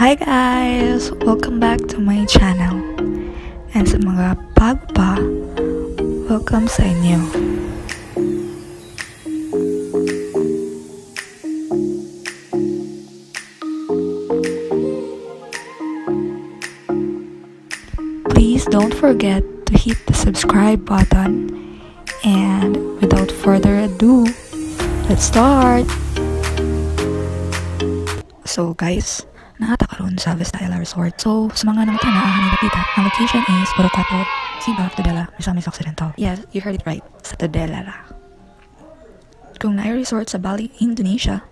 Hi guys! Welcome back to my channel. And sa mga bago welcome sa inyo. Please don't forget to hit the subscribe button. And without further ado, let's start! So guys, nakata karon sa Vestala Resort. So, sa mga nang tanaahan ni Lapita, ang location is Borocato, Siba, Tudela, Misamis Occidental. Yes, you heard it right. Sa Tudela la. Kung na resort sa Bali, Indonesia,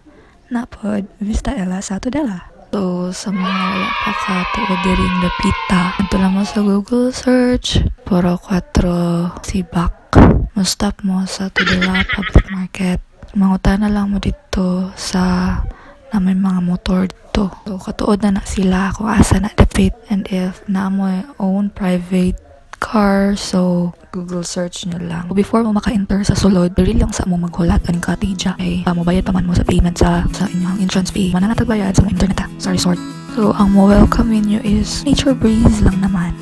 napod Vista Ella sa Tudela. So, sa mga wala pa ka tuod diring Lapita, ito lang mo sa Google search, Poro 4 Sibak. Mo-stop mo sa Tudela Public Market. Manguta na lang mo dito sa na may mga motor dito. So, katuod na na sila kung asa na dapit. And if na mo own private car, so Google search nyo lang. Before mo maka-enter sa sulod, dili lang sa mo maghulat aning cottage ay uh, mobayad pa man mo sa payment sa sa inyong entrance fee. Mananatag bayad sa internet ha, sa resort. So, ang mo welcome nyo is nature breeze lang naman.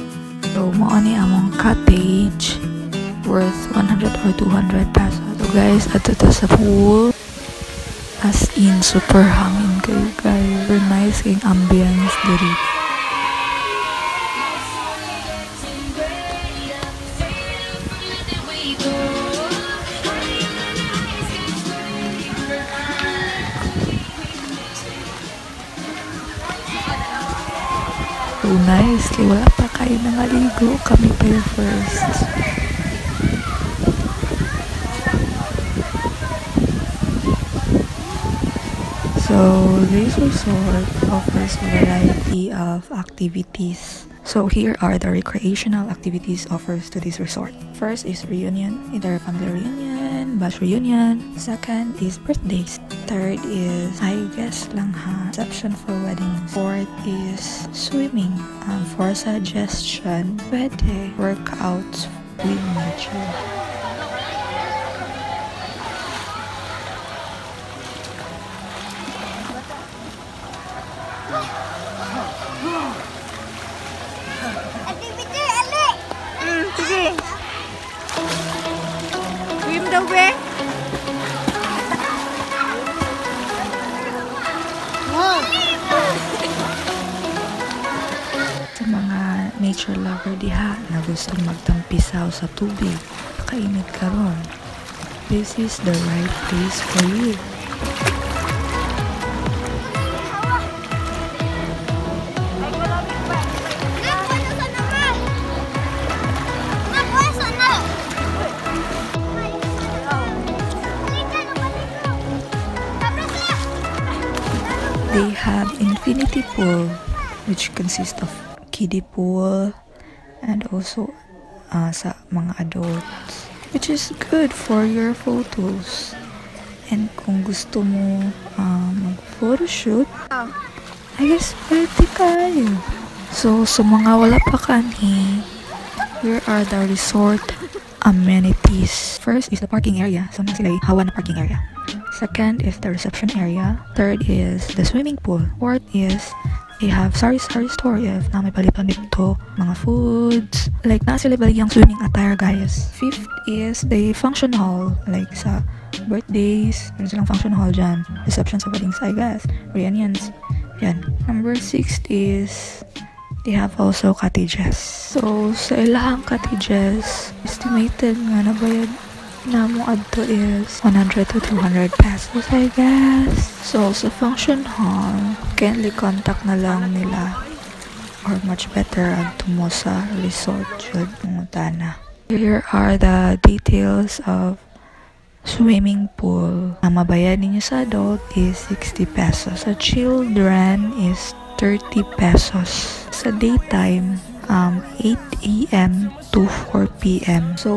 So, mo ni among cottage worth 100 or 200 pesos. So, guys, ato to sa pool. As in, super hangin kayo guys. Super nice yung ambience diri. So nice. Wala pa kayo nangaligo. Kami pa yung first. So, this resort offers a variety of activities. So, here are the recreational activities offers to this resort. First is reunion, either family reunion, batch reunion. Second is birthdays. Third is, I guess lang ha, reception for weddings. Fourth is swimming. Um, for suggestion, pwede workouts with nature. Daw, be. Sa mga nature lover diha na gustong magtampisaw sa tubig, kainit karon. This is the right place for you. They have infinity pool, which consists of kiddie pool and also uh, sa mga adults, which is good for your photos. And kung gusto mo uh, mag-photoshoot, I guess pwede kayo. So, sa mga wala pa kani, here are the resort amenities. First is the parking area. So, na sila hawa na parking area. Second is the reception area. Third is the swimming pool. Fourth is they have sari sari store if na may palitan dito mga foods like na sila balyang swimming attire guys fifth is the function hall like sa birthdays meron silang function hall dyan reception sa weddings I guess reunions yan number six is they have also cottages so sa ilahang cottages estimated nga nabayad namo adto is 100 to 200 pesos I guess. So sa function hall, kindly contact na lang nila or much better adto mo resort jud mungutana. Here are the details of swimming pool. Ang mabayad ninyo sa adult is 60 pesos. Sa children is 30 pesos. Sa daytime, um, 8 a.m. to 4 p.m. So,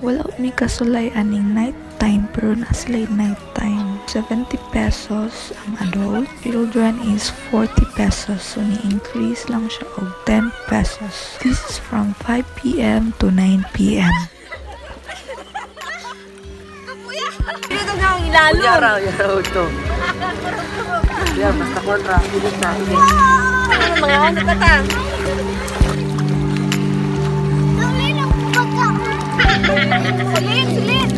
wala may kasulay aning night time pero na sila night time. 70 pesos ang adult. Children is 40 pesos. So, ni-increase lang siya og 10 pesos. This is from 5 p.m. to 9 p.m. Dito nga ang ilalo. Yaraw, yaraw to. Yan, basta kontra. Bilis na. Sige. Mga ano ka ta? Sulin, sulin.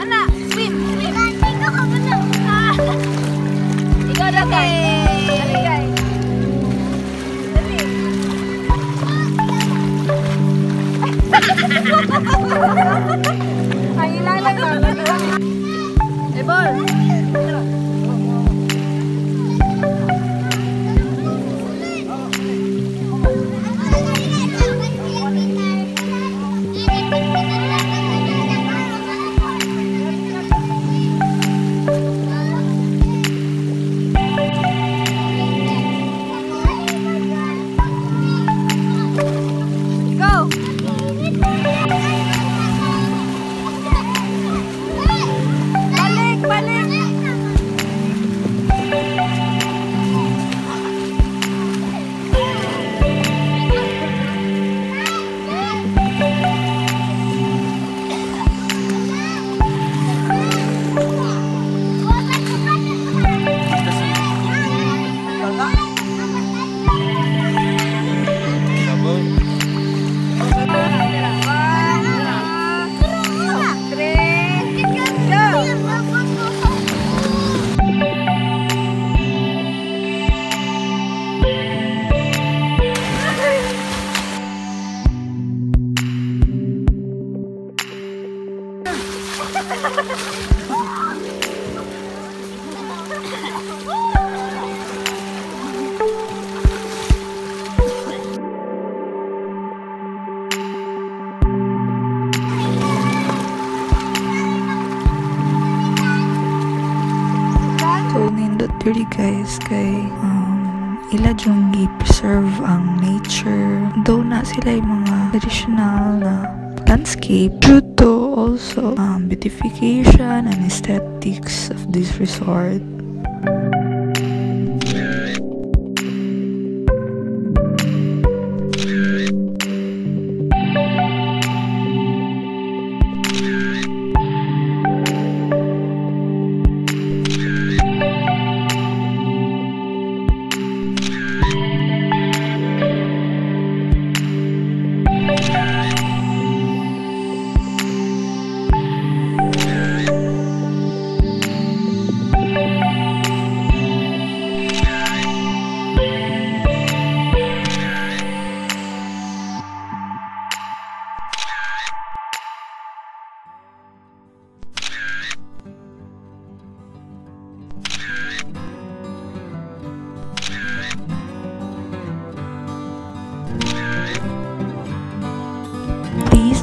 Ana, swim. Ikaw ka ba na? Ikaw na kay. Diri guys kay um, ila yung preserve ang nature. Though na sila yung mga traditional na landscape due to also um, beautification and aesthetics of this resort. Please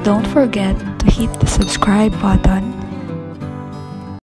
don't forget to hit the subscribe button